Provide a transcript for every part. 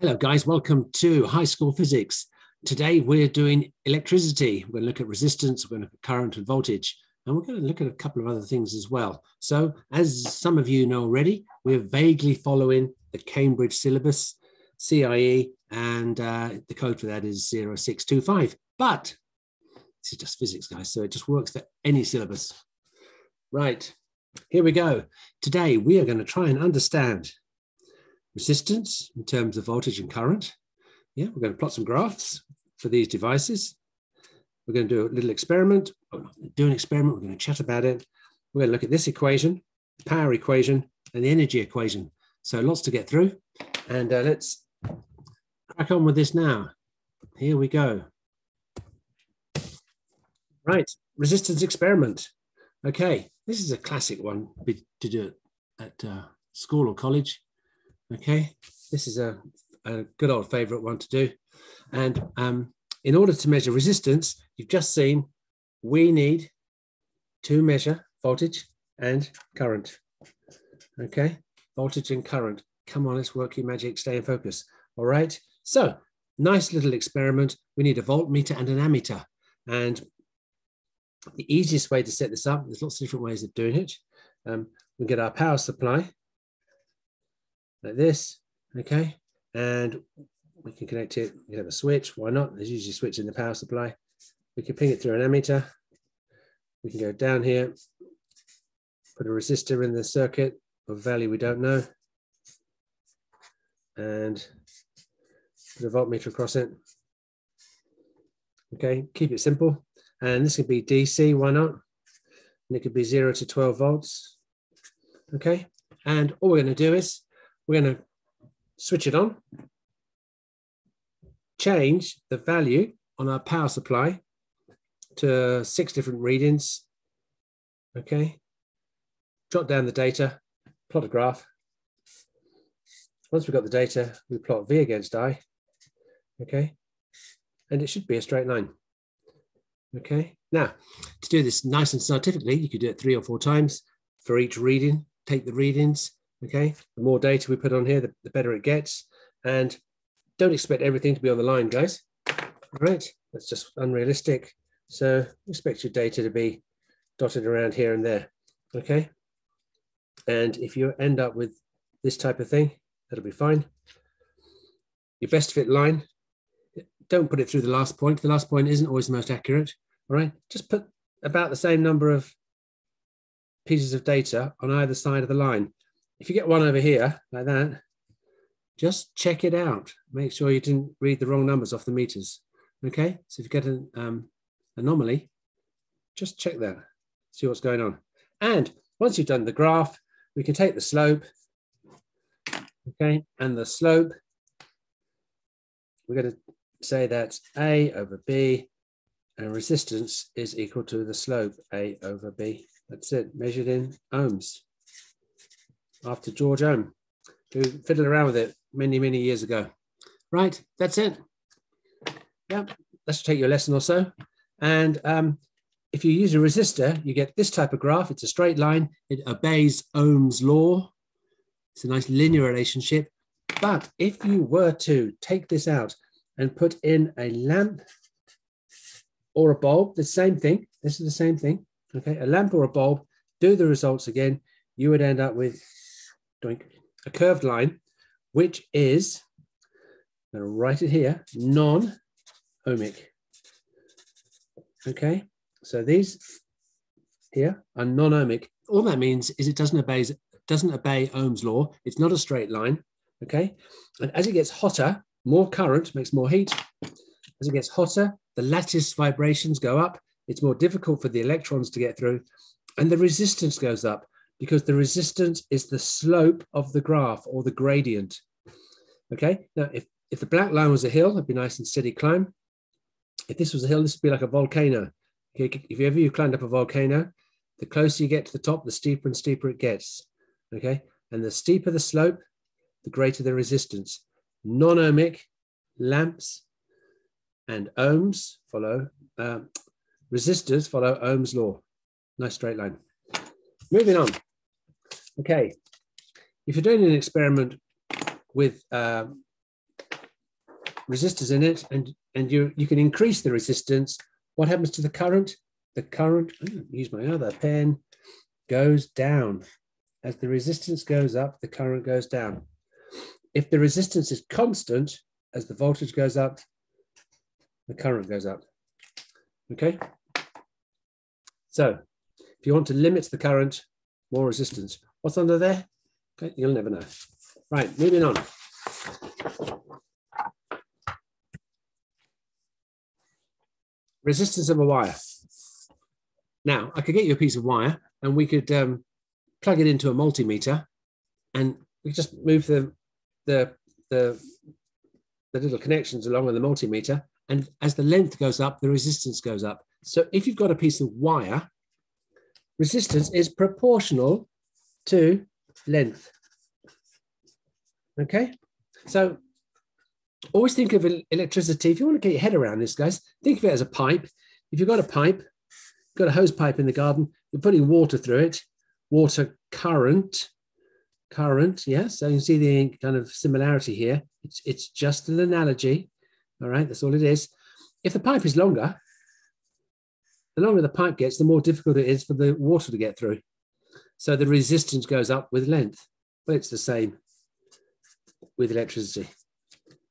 Hello guys, welcome to High School Physics. Today we're doing electricity. We're going to look at resistance, we're going to look at current and voltage, and we're going to look at a couple of other things as well. So as some of you know already, we're vaguely following the Cambridge syllabus, CIE, and uh, the code for that is 0625. But this is just physics, guys, so it just works for any syllabus. Right, here we go. Today we are going to try and understand resistance in terms of voltage and current. Yeah, we're going to plot some graphs for these devices. We're going to do a little experiment, do an experiment, we're going to chat about it. We're going to look at this equation, power equation, and the energy equation. So lots to get through. And uh, let's crack on with this now. Here we go. Right, resistance experiment. Okay, this is a classic one to do at uh, school or college. Okay, this is a, a good old favorite one to do. And um, in order to measure resistance, you've just seen we need to measure voltage and current. Okay, voltage and current. Come on, let's work your magic, stay in focus. All right, so nice little experiment. We need a voltmeter and an ammeter. And the easiest way to set this up, there's lots of different ways of doing it. Um, we get our power supply like this, okay? And we can connect it, we have a switch, why not? There's usually a switch in the power supply. We can ping it through an ammeter. We can go down here, put a resistor in the circuit of value we don't know, and put a voltmeter across it. Okay, keep it simple. And this could be DC, why not? And it could be zero to 12 volts. Okay, and all we're gonna do is we're going to switch it on, change the value on our power supply to six different readings. Okay, jot down the data, plot a graph. Once we've got the data, we plot V against I. Okay, and it should be a straight line. Okay, now to do this nice and scientifically, you could do it three or four times for each reading. Take the readings, Okay, the more data we put on here, the, the better it gets. And don't expect everything to be on the line, guys. All right, that's just unrealistic. So expect your data to be dotted around here and there. Okay, and if you end up with this type of thing, that'll be fine. Your best fit line, don't put it through the last point. The last point isn't always the most accurate. All right, just put about the same number of pieces of data on either side of the line if you get one over here like that, just check it out. Make sure you didn't read the wrong numbers off the meters. Okay, so if you get an um, anomaly, just check that, see what's going on. And once you've done the graph, we can take the slope, okay, and the slope, we're going to say that A over B and resistance is equal to the slope A over B. That's it, measured in ohms after George Ohm, who fiddled around with it many, many years ago. Right, that's it. Yeah, let's take your lesson or so. And um, if you use a resistor, you get this type of graph. It's a straight line. It obeys Ohm's law. It's a nice linear relationship. But if you were to take this out and put in a lamp or a bulb, the same thing. This is the same thing. Okay, a lamp or a bulb, do the results again. You would end up with doink, a curved line, which is, I'm going to write it here, non-ohmic. Okay, so these here are non-ohmic. All that means is it doesn't obey, doesn't obey Ohm's law. It's not a straight line. Okay, and as it gets hotter, more current makes more heat. As it gets hotter, the lattice vibrations go up. It's more difficult for the electrons to get through, and the resistance goes up because the resistance is the slope of the graph or the gradient. Okay, now if, if the black line was a hill, it'd be nice and steady climb. If this was a hill, this would be like a volcano. Okay, if ever you climbed up a volcano, the closer you get to the top, the steeper and steeper it gets. Okay, and the steeper the slope, the greater the resistance. Non-ohmic lamps and ohms follow, um, resistors follow Ohm's law. Nice straight line. Moving on. Okay, if you're doing an experiment with um, resistors in it and, and you, you can increase the resistance, what happens to the current? The current, use my other pen, goes down. As the resistance goes up, the current goes down. If the resistance is constant, as the voltage goes up, the current goes up. Okay? So if you want to limit the current, more resistance. What's under there? Okay, you'll never know. Right, moving on. Resistance of a wire. Now, I could get you a piece of wire and we could um, plug it into a multimeter and we just move the, the, the, the little connections along on the multimeter. And as the length goes up, the resistance goes up. So if you've got a piece of wire, resistance is proportional to length. Okay, so always think of electricity. If you want to get your head around this, guys, think of it as a pipe. If you've got a pipe, got a hose pipe in the garden, you're putting water through it, water current, current, yeah. So you can see the kind of similarity here. It's, it's just an analogy, all right, that's all it is. If the pipe is longer, the longer the pipe gets, the more difficult it is for the water to get through. So the resistance goes up with length. But it's the same with electricity.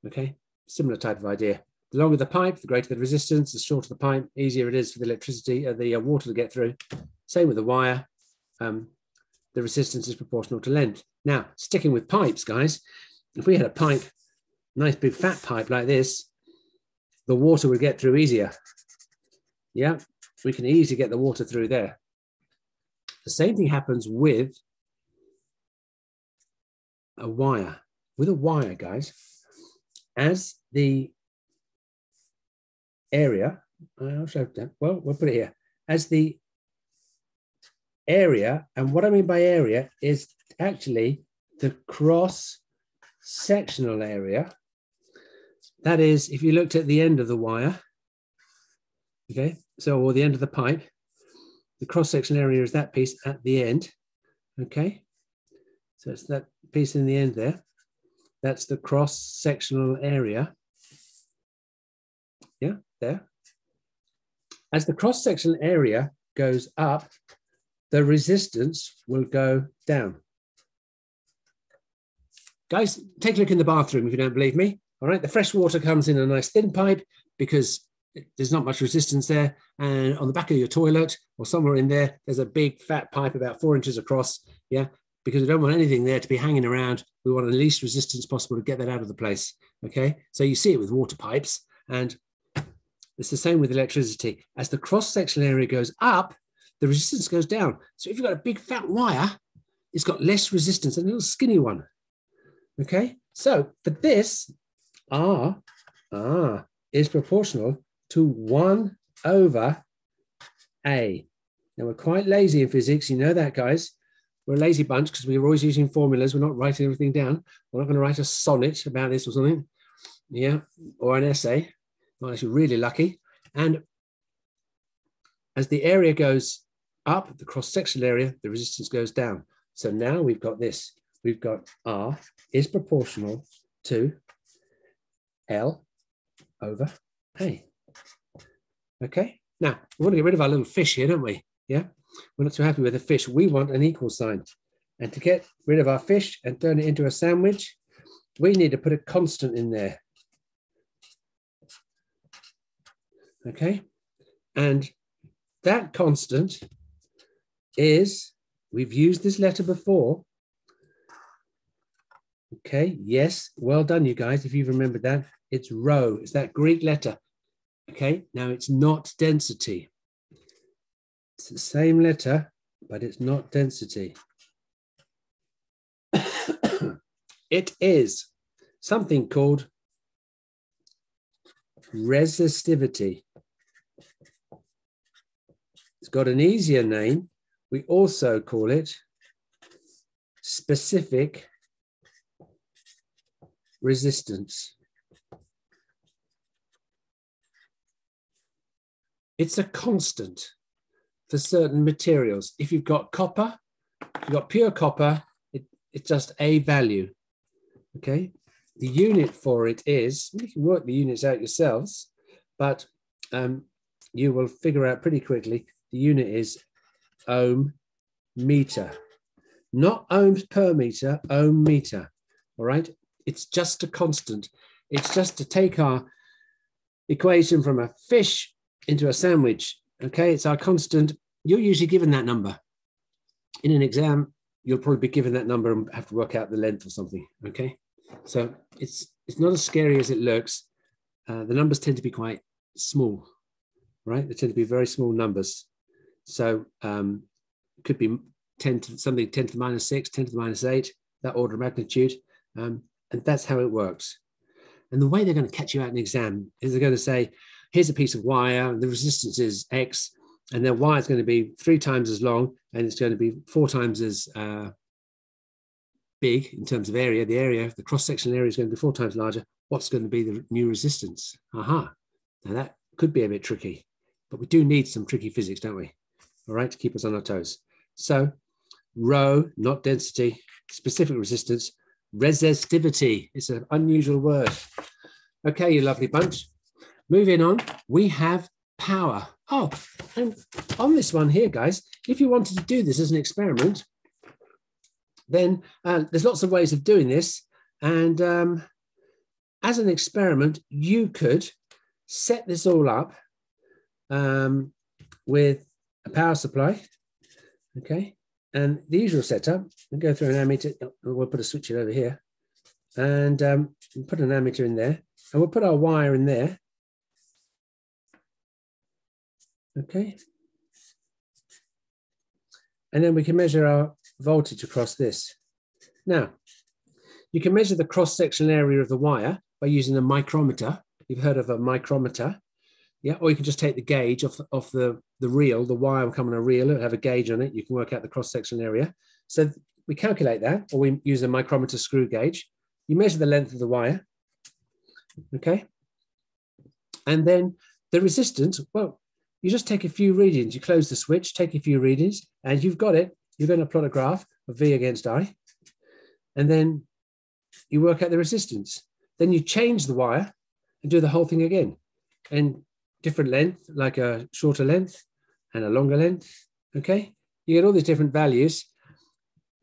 Okay, similar type of idea. The longer the pipe, the greater the resistance, the shorter the pipe, easier it is for the electricity, uh, the uh, water to get through. Same with the wire. Um, the resistance is proportional to length. Now, sticking with pipes, guys, if we had a pipe, nice big fat pipe like this, the water would get through easier. Yeah, we can easily get the water through there. The same thing happens with a wire. With a wire, guys, as the area, uh, I'll show that. Well, we'll put it here. As the area, and what I mean by area is actually the cross sectional area. That is, if you looked at the end of the wire, okay, so or the end of the pipe, the cross sectional area is that piece at the end, okay. So it's that piece in the end there. That's the cross sectional area. Yeah, there. As the cross sectional area goes up, the resistance will go down. Guys, take a look in the bathroom if you don't believe me. All right, the fresh water comes in a nice thin pipe because there's not much resistance there. And on the back of your toilet or somewhere in there, there's a big fat pipe about four inches across. Yeah, because we don't want anything there to be hanging around. We want the least resistance possible to get that out of the place. Okay, so you see it with water pipes, and it's the same with electricity. As the cross sectional area goes up, the resistance goes down. So if you've got a big fat wire, it's got less resistance than a little skinny one. Okay, so for this, R, R is proportional to 1 over A. Now, we're quite lazy in physics. You know that, guys. We're a lazy bunch because we're always using formulas. We're not writing everything down. We're not going to write a sonnet about this or something. Yeah, or an essay. Well, actually, really lucky. And as the area goes up, the cross-sectional area, the resistance goes down. So now we've got this. We've got R is proportional to L over A. Okay, now we want to get rid of our little fish here, don't we? Yeah, we're not too happy with the fish. We want an equal sign. And to get rid of our fish and turn it into a sandwich, we need to put a constant in there. Okay, and that constant is, we've used this letter before. Okay, yes, well done, you guys, if you've remembered that. It's rho, it's that Greek letter. Okay, now it's not density. It's the same letter, but it's not density. it is something called resistivity. It's got an easier name. We also call it specific resistance. It's a constant for certain materials. If you've got copper, you've got pure copper, it, it's just a value. Okay. the unit for it is, you can work the units out yourselves, but um, you will figure out pretty quickly the unit is ohm meter, not ohms per meter, ohm meter. All right. It's just a constant. It's just to take our equation from a fish into a sandwich. Okay. It's our constant. You're usually given that number. In an exam, you'll probably be given that number and have to work out the length or something. Okay. So it's it's not as scary as it looks. Uh, the numbers tend to be quite small, right? They tend to be very small numbers. So um, could be 10 to something 10 to the minus 6, 10 to the minus 8, that order of magnitude. Um, and that's how it works. And the way they're going to catch you out in an exam is they're going to say, here's a piece of wire, the resistance is X, and their wire is going to be three times as long, and it's going to be four times as uh, big in terms of area. The area, the cross-sectional area is going to be four times larger. What's going to be the new resistance? Aha. Now that could be a bit tricky, but we do need some tricky physics, don't we? All right, to keep us on our toes. So rho, not density, specific resistance, resistivity. It's an unusual word. Okay, you lovely bunch. Moving on, we have power. Oh, and on this one here, guys, if you wanted to do this as an experiment, then uh, there's lots of ways of doing this. And um, as an experiment, you could set this all up um, with a power supply Okay, and the usual setup, we'll go through an ammeter, we'll put a switch over here, and um, put an ammeter in there, and we'll put our wire in there. Okay. And then we can measure our voltage across this. Now, you can measure the cross-sectional area of the wire by using a micrometer. You've heard of a micrometer. Yeah, or you can just take the gauge off, off the, the reel, the wire will come on a reel, it'll have a gauge on it. You can work out the cross-sectional area. So we calculate that, or we use a micrometer screw gauge. You measure the length of the wire, okay? And then the resistance, well, you just take a few readings. You close the switch, take a few readings, and you've got it. You're going to plot a graph of V against I. And then you work out the resistance. Then you change the wire and do the whole thing again. And different length, like a shorter length and a longer length, okay? You get all these different values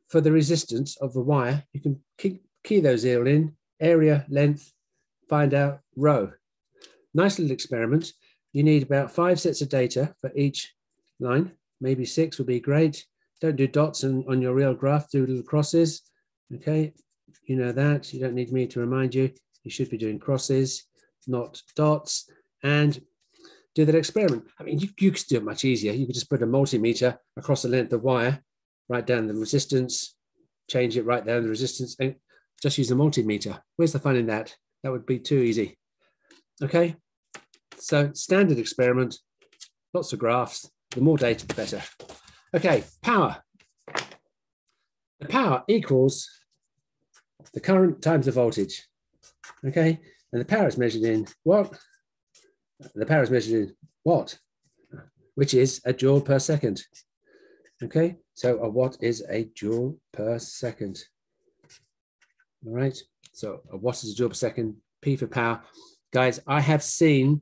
for the resistance of the wire. You can key, key those all in, area, length, find out rho. Nice little experiment. You need about five sets of data for each line, maybe six would be great. Don't do dots on, on your real graph, do little crosses, okay? You know that, you don't need me to remind you. You should be doing crosses, not dots. And do that experiment. I mean, you, you could do it much easier. You could just put a multimeter across the length of wire, write down the resistance, change it, write down the resistance, and just use the multimeter. Where's the fun in that? That would be too easy. Okay, so standard experiment, lots of graphs. The more data, the better. Okay, power. The power equals the current times the voltage. Okay, and the power is measured in what? the power is measured in what? which is a joule per second. Okay, so a watt is a joule per second. All right, so a watt is a joule per second, P for power. Guys, I have seen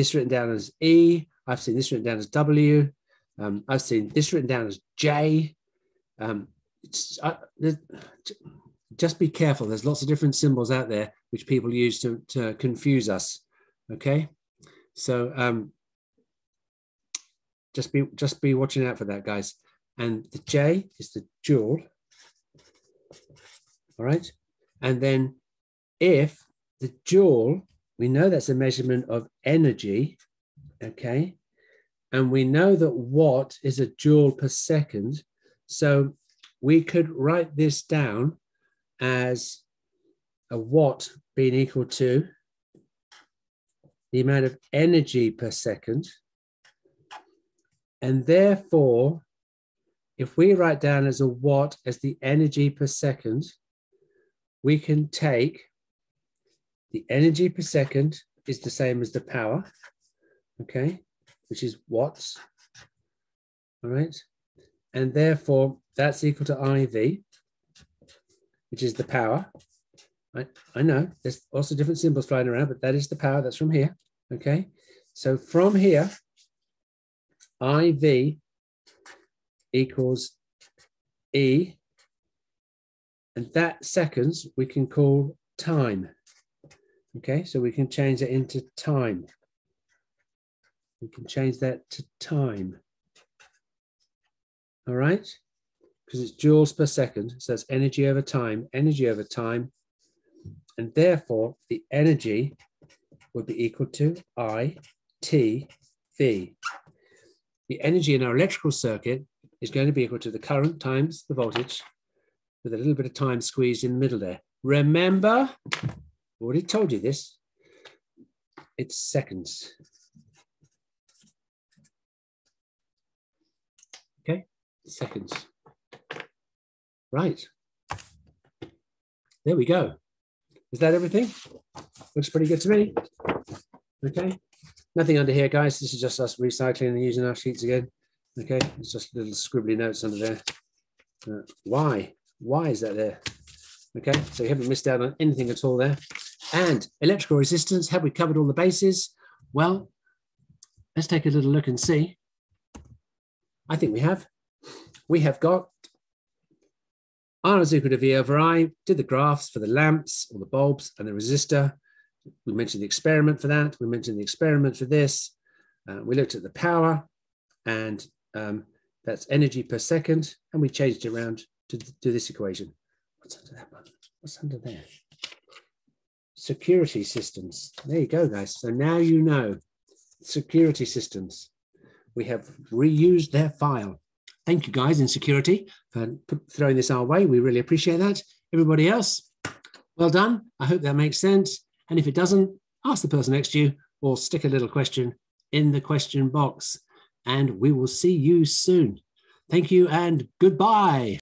this written down as E, I've seen this written down as W, um, I've seen this written down as J. Um, just be careful, there's lots of different symbols out there which people use to, to confuse us, okay? So um, just be just be watching out for that, guys. And the J is the joule. All right. And then if the joule, we know that's a measurement of energy, okay? And we know that watt is a joule per second. So we could write this down as a watt being equal to the amount of energy per second. And therefore, if we write down as a watt as the energy per second, we can take the energy per second is the same as the power, okay, which is watts, all right? And therefore, that's equal to IV, which is the power. I, I know there's also different symbols flying around, but that is the power that's from here. Okay. So from here, IV equals E. And that seconds we can call time. Okay, so we can change that into time. We can change that to time. All right, because it's joules per second. So that's energy over time, energy over time. And therefore, the energy would be equal to I T V. The energy in our electrical circuit is going to be equal to the current times the voltage with a little bit of time squeezed in the middle there. Remember, already told you this, it's seconds. Okay, seconds. Right. There we go. Is that everything? Looks pretty good to me. Okay. Nothing under here, guys. This is just us recycling and using our sheets again. Okay. It's just little scribbly notes under there. Uh, why? Why is that there? Okay. So you haven't missed out on anything at all there. And electrical resistance, have we covered all the bases? Well, let's take a little look and see. I think we have. We have got R is equal to V over I, did the graphs for the lamps or the bulbs and the resistor. We mentioned the experiment for that. We mentioned the experiment for this. Uh, we looked at the power and um, that's energy per second. And we changed it around to, to this equation. What's under that one? What's under there? Security systems. There you go, guys. So now you know security systems. We have reused their file. Thank you guys in security for throwing this our way. We really appreciate that. Everybody else, well done. I hope that makes sense. And if it doesn't, ask the person next to you or stick a little question in the question box. And we will see you soon. Thank you and goodbye.